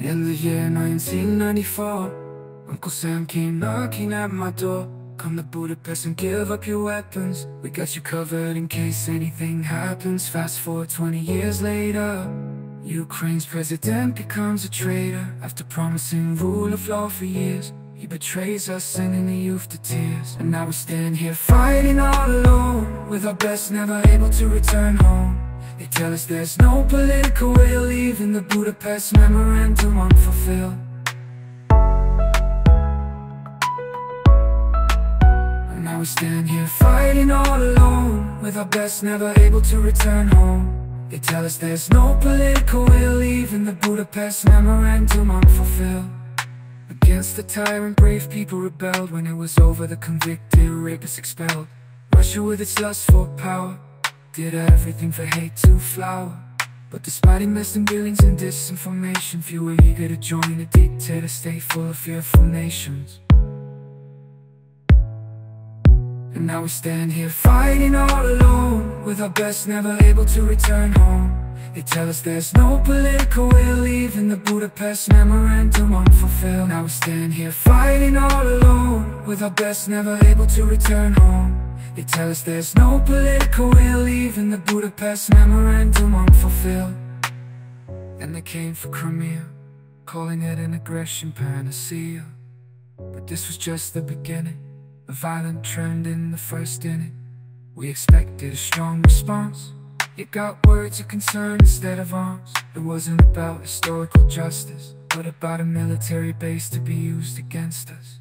In the year 1994, Uncle Sam came knocking at my door. Come to Budapest and give up your weapons. We got you covered in case anything happens. Fast forward 20 years later. Ukraine's president becomes a traitor After promising rule of law for years He betrays us, sending the youth to tears And now we stand here fighting all alone With our best never able to return home They tell us there's no political way of leaving The Budapest Memorandum unfulfilled. And now we stand here fighting all alone With our best never able to return home. They tell us there's no political will leaving the Budapest Memorandum unfulfilled. Against the tyrant brave people rebelled When it was over the convicted rapists expelled. Russia with its lust for power Did everything for hate to flower. But despite investing billions in disinformation Few were eager to join a dictator state full of fearful nations. And now we stand here fighting all alone With our best never able to return home. They tell us there's no political will Even the Budapest Memorandum unfulfilled. Now we stand here fighting all alone With our best never able to return home They tell us there's no political will leaving the Budapest Memorandum unfulfilled And they came for Crimea Calling it an aggression panacea. But this was just the beginning a violent trend in the first inning. We expected a strong response. It got words of concern instead of arms. It wasn't about historical justice But about a military base to be used against us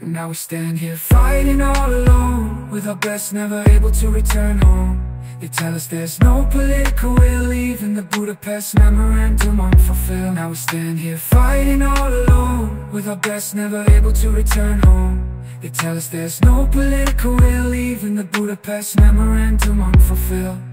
And now we stand here fighting all alone With our best never able to return home. They tell us there's no political will leaving the Budapest Memorandum unfulfilled. Now we stand here fighting all alone With our best never able to return home. They tell us there's no political will leaving the Budapest Memorandum unfulfilled